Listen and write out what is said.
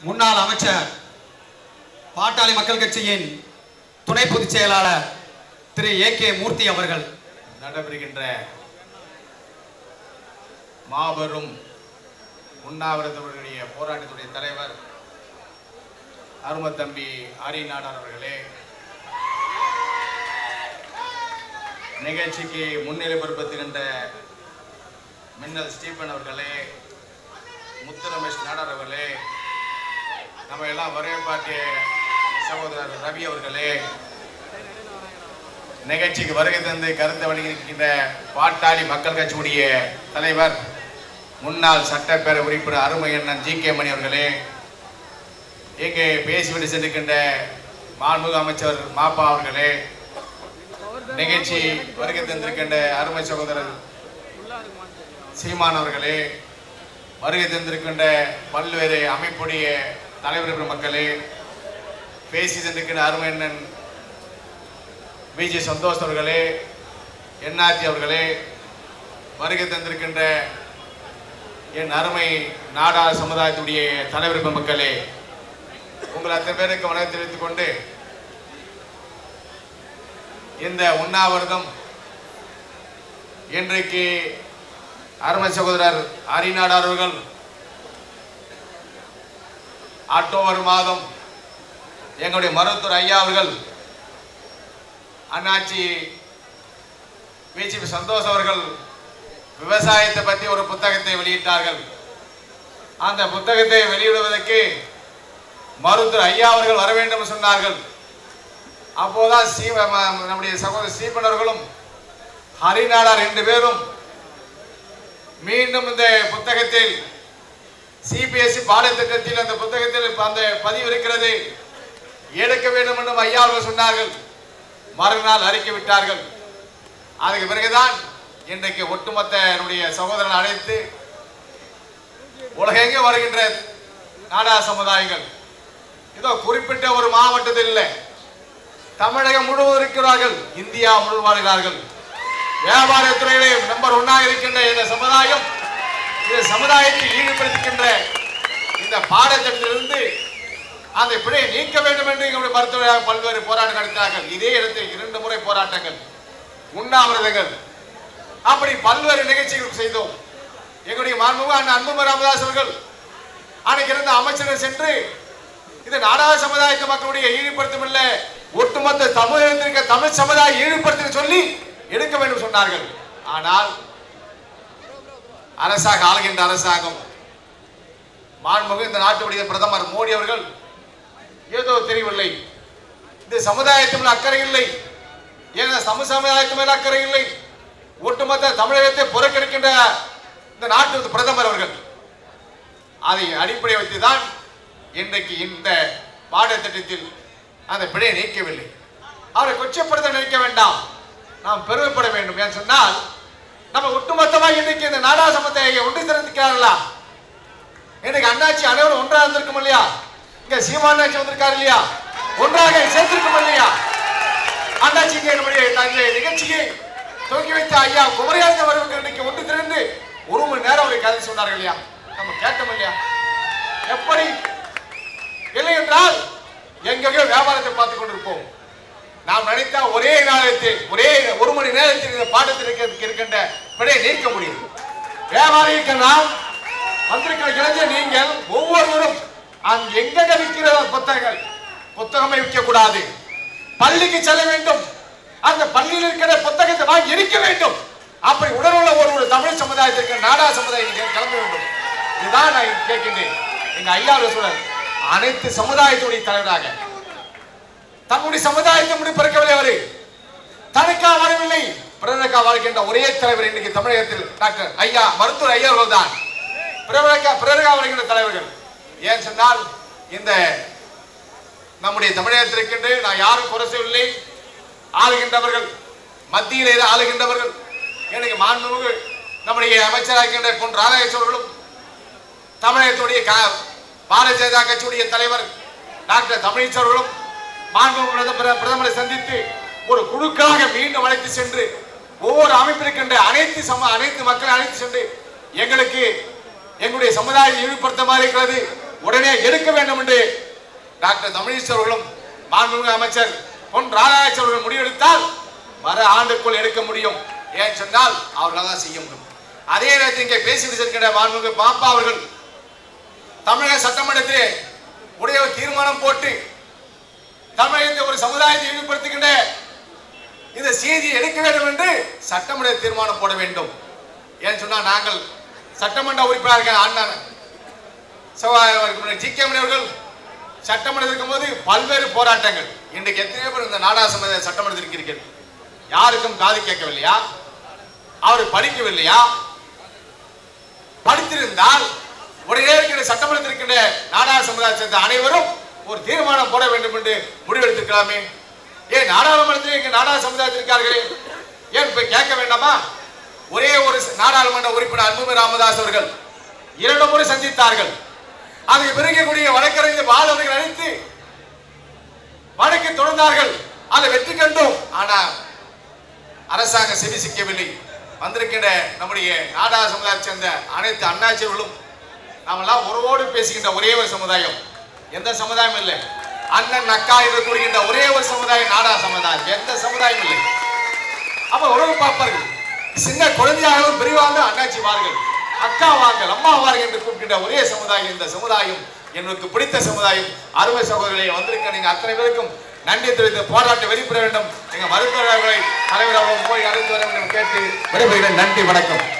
முன்னாள் அமைச்சர் பாட்டாளி மக்கள் கட்சியின் துணை பொதுச் செயலாளர் திரு ஏ கே மூர்த்தி அவர்கள். நடைபெறுகின்ற மாபெரும் உண்ணாவிரதவர்களுடைய போராட்டத்துடைய தலைவர் அருமத்தம்பி ஆரி நாடார் அவர்களே நிகழ்ச்சிக்கு முன்னிலை பொறுப்பத்துகின்ற மின்னல் ஸ்டீபன் அவர்களே முத்து ரமேஷ் நாடார் அவர்களே நம்ம எல்லாம் வரவேற்பாட்டிய சகோதரர் ரவி அவர்களே. நிகழ்ச்சிக்கு வருகை தந்து கருத்து வழங்கியிருக்கின்ற பாட்டாளி மக்கள் கட்சியுடைய தலைவர் முன்னாள் சட்டப்பேரவை உறுப்பினர் அருமை அண்ணன் ஜி கே மணி அவர்களே. இங்கே பேசிவிட்டு சென்றிருக்கின்ற மாண்புமிகு அமைச்சர் மாப்பா அவர்களே. நிகழ்ச்சி வருகை தந்திருக்கின்ற அருமை சகோதரர் சீமான் அவர்களே. வருகை தந்திருக்கின்ற பல்வேறு அமைப்புடைய தலைவர் மக்களே பேசி சென்றிருக்கிற அருமை அண்ணன் விஜி சந்தோஷ் அவர்களே என்ஆர்ஜி அவர்களே வருகை தந்திருக்கின்ற என் அருமை நாடா சமுதாயத்துடைய தலைவர் மக்களே உங்கள் அத்தனை பேருக்கு வணக்கம் தெரிவித்துக் கொண்டு இந்த உண்ணாவிரதம் இன்றைக்கு அருமை சகோதரர் அரிநாடார் அவர்கள் அக்டோபர் மாதம் எங்களுடைய மருத்துவர் ஐயா அவர்கள் அண்ணாச்சி பிஜிபி சந்தோஷ் அவர்கள் விவசாயத்தை பற்றி ஒரு புத்தகத்தை வெளியிட்டார்கள். அந்த புத்தகத்தை வெளியிடுவதற்கு மருத்துவர் ஐயா அவர்கள் வர வேண்டும் என்று சொன்னார்கள். அப்போதான் சீ நம்முடைய சகோதரர் சீப்பனர்களும் ஹரிநாடா ரெண்டு பேரும் மீண்டும் இந்த புத்தகத்தில் சிபிஎஸ்சி பாடத்திட்டத்தில் அந்த புத்தகத்தில் அந்த பதிவு இருக்கிறது. எடுக்க வேண்டும் என்றும் ஐயா அவர்கள் சொன்னார்கள். மறுநாள் அறிக்கை விட்டார்கள். அதுக்கு பிறகுதான் இன்றைக்கு ஒட்டுமொத்த என்னுடைய சகோதரன் அழைத்து உலகெங்கே வருகின்ற நாடா சமுதாயங்கள்? இதோ குறிப்பிட்ட ஒரு மாவட்டத்தில் இல்லை. தமிழகம் முழுவதும் இருக்கிறார்கள். இந்தியா முழுவதும் வாழ்கிறார்கள். வியாபார துறையிலே நம்பர் ஒன்னாக இருக்கின்ற இந்த சமுதாயம் இந்த சமுதாயத்தை ஈடுபடுத்துகின்ற இந்த பாடத்திட்டத்திலிருந்து அந்த பிழையை நீக்க வேண்டும் என்று எங்களுடைய மருத்துவராக பல்வேறு போராட்டம் நடத்தினார்கள் இதே இடத்தில் இரண்டு முறை போராட்டங்கள் உண்ணாவிரதங்கள். அப்படி பல்வேறு நிகழ்ச்சிகள் செய்தோம். எங்களுடைய மாண்புமிகு அண்ணன் அன்புமர் ராமதாஸ் அவர்கள் அன்னைக்கு இருந்த அமைச்சர்கள் சென்று இது நாடக சமுதாயத்து மக்களுடைய ஈடுபடுத்தும் இல்லை ஒட்டுமொத்த தமிழகத்திற்கு தமிழ் சமுதாயம் ஈடுபடுத்த சொல்லி எடுக்க வேண்டும் சொன்னார்கள். ஆனால் அரசாக ஆளுகின்ற அரசாங்கம் மாண்புமிகு இந்த நாட்டுடைய பிரதமர் மோடி அவர்கள் ஏதோ தெரியவில்லை இந்த சமுதாயத்து மேல் அக்கறை இல்லை. ஏன்னா சம சமுதாயத்து மேல் அக்கறை இல்லை? ஒட்டுமொத்த தமிழகத்தை புறக்கணிக்கின்ற இந்த நாட்டு பிரதமர் அவர்கள் அதை அடிப்படை வைத்துதான் இன்றைக்கு இந்த பாடத்திட்டத்தில் அந்த பிழையை நீக்கவில்லை. அவரை கொச்சப்படுத்த நினைக்க வேண்டாம். நாம் பெருமைப்பட வேண்டும். ஏன் சொன்னால் நம்ம ஒட்டுமொத்தமாக இன்றைக்கு இந்த நாடா சமத்தை ஒன்று திறந்திருக்கிறார்களா? இன்னைக்கு அண்ணாச்சி அனைவரும் ஒன்றாக இருந்திருக்கும் இல்லையா? இங்க சீமானாச்சி வந்திருக்காரு இல்லையா? ஒன்றாக சேர்த்திருக்கும் இல்லையா? அண்ணாச்சி இங்கே நம்முடைய நிகழ்ச்சியை துவக்கி வைத்த ஐயா குமரியாந்த வருவர்கள் இன்னைக்கு ஒன்று திரண்டு ஒரு மணி நேரம் அவரை கதை சொன்னார்கள் இல்லையா? நம்ம கேட்டோம் இல்லையா? எப்படி? இல்லை என்றால் எங்கெங்கோ வியாபாரத்தை பார்த்து கொண்டிருப்போம். நாம் நினைத்தா ஒரே நாளத்தில் ஒரே ஒரு மணி நேரத்தில் இந்த பாடத்தில் இருக்கின்ற பிழையை நீக்க முடியும். வியாபாரிக்கு நாம் வந்திருக்கிற இளைஞர் நீங்கள் ஒவ்வொருவரும் அங்கு எங்கெங்க விற்கிற புத்தகங்கள்? புத்தகமே விற்க கூடாது பள்ளிக்கு செல்ல வேண்டும். அந்த பள்ளியில் இருக்கிற புத்தகத்தை வாங்கி எரிக்க வேண்டும். அப்படி உடனுள்ள ஒரு ஒரு தமிழ் சமுதாயத்திற்கு நாடா சமுதாயம் கலந்து கிளம்ப வேண்டும் இதுதான் நான் கேட்கின்றேன். எங்க ஐயா சொல்றார் அனைத்து சமுதாயத்துடைய தலைவராக. தன்னுடைய சமுதாயத்தை முடி பிறக்கவில்லை அவரு. தனக்கா வரவில்லை. பிரதமருக்கா வாழ்கின்ற ஒரே தலைவர் இன்னைக்கு தமிழகத்தில் டாக்டர் ஐயா மருத்துவர் ஐயா அவர்கள் தான் பிறருக்கா பிறருக்கா வருகின்ற தலைவர்கள். ஏன் சொன்னால் இந்த நம்முடைய தமிழகத்தில் இருக்கின்ற நான் யாரும் குறைசவில்லை ஆளுகின்றவர்கள் மத்தியிலே ஆளுகின்றவர்கள். எனக்கு மாண்புமிகு நம்முடைய அமைச்சராக பொன் ராதாகிருஷ்ணன் தமிழகத்துடைய க- பாரதிய ஜனதா கட்சியுடைய தலைவர் டாக்டர் தமிழிசை அவர்களும் பிரதமரை சந்தித்து ஒரு குழுக்களாக மீண்டும் அழைத்து சென்று ஒவ்வொரு அமைப்பிற்கின்ற அனைத்து சம அனைத்து மக்களை அழைத்து சென்று எங்களுக்கு எங்களுடைய சமுதாயத்தை ஈடுபடுத்த மாதிரி இருக்கிறது உடனே எடுக்க வேண்டும் என்று டாக்டர் தமிழிசை அவர்களும் மாண்புமிகு அமைச்சர் பொன் ராதாகிருஷ்ணன் அவர்கள் முடிவெடுத்தால் வர ஆண்டுக்குள் எடுக்க முடியும். ஏன் சொன்னால் அவர்களால் தான் செய்ய முடியும். அதே நேரத்தில் இங்கே பேசிவிட்டு இருக்கின்ற மாண்புமிகு பாப்பா அவர்கள் தமிழக சட்டமன்றத்திலே உடைய தீர்மானம் போட்டு தமிழகத்தை ஒரு சமுதாயத்தை இழிவுபடுத்துகின்ற இந்த செய்தியை எடுக்க வேண்டும் என்று சட்டமன்ற தீர்மானம் போட வேண்டும். ஏன்னு சொன்னா நாங்கள் சட்டமன்ற உறுப்பினர்கள் அண்ணன் ஜி கே மணி அவர்கள் சட்டமன்றத்தில் இருக்கும்போது பல்வேறு போராட்டங்கள். இன்றைக்கு எத்தனையோ பேர் இந்த நாடா சமுதாய சட்டமன்றத்தில் இருக்கிறீர்கள். யாருக்கும் காது கேட்கவில்லையா? அவர் படிக்கவில்லையா? படித்திருந்தால் ஒரே இருக்கிற சட்டமன்றத்தில் இருக்கின்ற நாடார் சமுதாயத்தை சேர்ந்த அனைவரும் ஒரு தீர்மானம் போட வேண்டும் என்று முடிவெடுத்திருக்கலாமே. ஏன் நாடாளுமன்றத்தில் இங்கு நாடாள சமுதாயத்தில் இருக்கார்களே? ஏன் போய் கேட்க வேண்டாமா? ஒரே ஒரு நாடாளுமன்ற உறுப்பினர் அன்புமணி ராமதாஸ் அவர்கள் இரண்டு முறை சந்தித்தார்கள். அதுக்கு பிறகு வழக்கறிஞர் பால் அவர்கள் அழைத்து வழக்கு தொடர்ந்தார்கள். அதை வெற்றி கண்டோம். ஆனா அரசாங்கம் செவி சிக்கவில்லை. வந்திருக்கின்ற நம்முடைய நாடா சமுதாயத்தை சேர்ந்த அனைத்து அண்ணாச்சியர்களும் நாமெல்லாம் உறவோடு பேசுகின்ற ஒரே ஒரு சமுதாயம். எந்த சமுதாயம் இல்லை. அண்ணன் அக்கா என்று கூறுகின்ற ஒரே ஒரு சமுதாயம் நாடா சமுதாயம். எந்த சமுதாயம் இல்லை. அப்ப உறவு பார்ப்பார்கள் சின்ன குழந்தையாகவும் பெரியவாங்க அண்ணாச்சி வார்கள் அக்கா வார்கள் அம்மா வார்கள் என்று கூப்பிட்ட ஒரே சமுதாயம் இந்த சமுதாயம். எனக்கு பிடித்த சமுதாயம். அருமை சகோதரிகளை வந்திருக்க நீங்க அத்தனை பேருக்கும் நன்றி தெரிவித்து போராட்டம் வெளிப்பட வேண்டும். எங்க மருத்துவர்களை தலைவராகவும் போய் அழைத்து வர வேண்டும் கேட்டு விடைபெறுகிறேன். நன்றி வணக்கம்.